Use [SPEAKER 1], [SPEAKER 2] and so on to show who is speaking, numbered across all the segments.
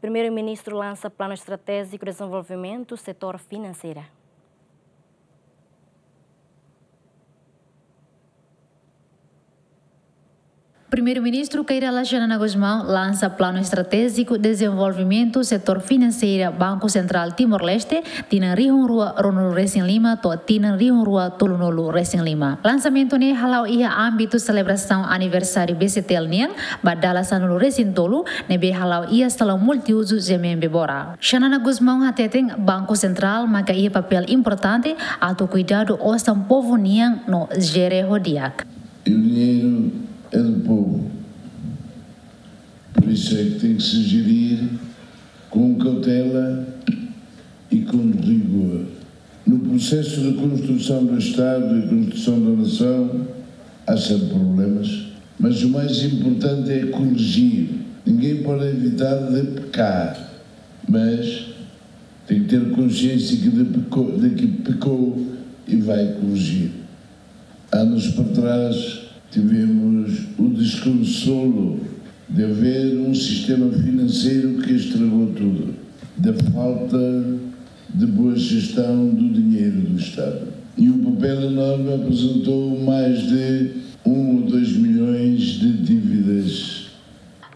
[SPEAKER 1] Primeiro-Ministro lança plano estratégico de desenvolvimento do setor financeiro.
[SPEAKER 2] Primeiro-Ministro Keira Janana Guzmão lança plano estratégico de desenvolvimento setor financeiro Banco Central Timor-Leste, Tina Rihun Rua Ronolo Racing Lima, to Tina Rihun Rua Tolunolo Racing Lima. Lançamento ne halau ia âmbito celebração aniversário BCTL Niang, badala sanolo Racing Tolu, nebe halau ia salão multiuso Jemen Bebora. Janana Guzmão hateteng Banco Central maka ia papel importante ato cuidado osam povo Niang no gere hodiak.
[SPEAKER 3] O é do povo. Por isso é que tem que se gerir com cautela e com rigor. No processo de construção do Estado e construção da nação, há sempre problemas, mas o mais importante é corrigir. Ninguém pode evitar de pecar, mas tem que ter consciência que de, pecou, de que pecou e vai corrigir. Anos para trás, tivemos o desconsolo de haver um sistema financeiro que estragou tudo, da falta de boa gestão do dinheiro do Estado. E o papel enorme apresentou mais de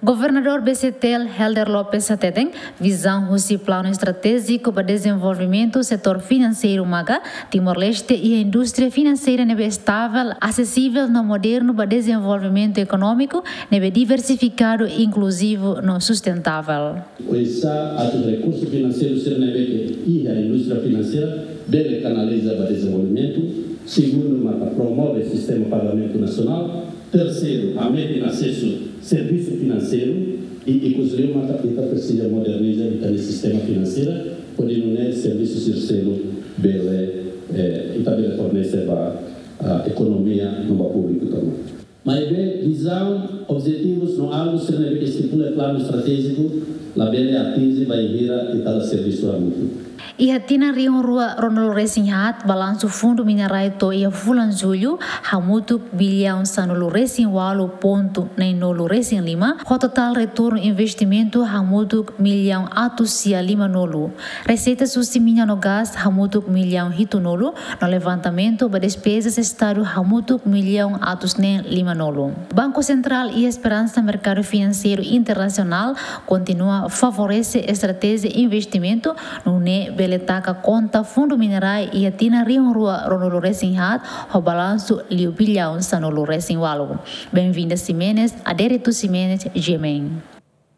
[SPEAKER 2] Governador BCTL Helder Lopes Sateten, visão o plano estratégico para desenvolvimento do setor financeiro maga, Timor-Leste e a indústria financeira nebe estável, acessível no moderno para desenvolvimento econômico, nebe diversificado e inclusivo no sustentável.
[SPEAKER 4] Essa a recurso financeiro ser nebe e a indústria financeira bem canaliza para desenvolvimento, segundo, promove o sistema parlamento nacional, terceiro, a meta acesso serviço financeiro e, e construir uma capita precisa modernizar o sistema financeiro, pode não é serviço terceiro bele eh, e também fornecer a economia no. Mas bem, visão, objetivos, não algo ser que estipula plano estratégico, la bele atinge vai vir e tal serviço a muito.
[SPEAKER 2] Ia tina riong rua ronol racing hat balanço fundo minerai to ia fulan julho hamutu bilhão sanolo racing walu ponto nem nolo racing lima o total retorno investimento hamutu milhão atusia lima nolo receita susi minha no gás hamutu milhão hito nolo no levantamento ba despesas estado hamutu milhão atus nem lima nolo Banco Central e Esperança Mercado Financeiro Internacional continua favorece estratégia investimento no ne beletaka conta fundo minerai e atina rio rua ronolo racing hat o balanço liu bilhão sanolo racing walu. Bem-vinda Simenes, adere tu Simenes, Gemen.